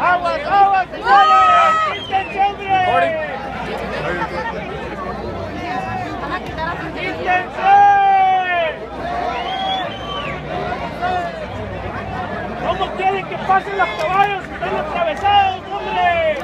Aguas, aguas, ¿Cómo quieren que pasen los caballos? ¡Están atravesados, hombre!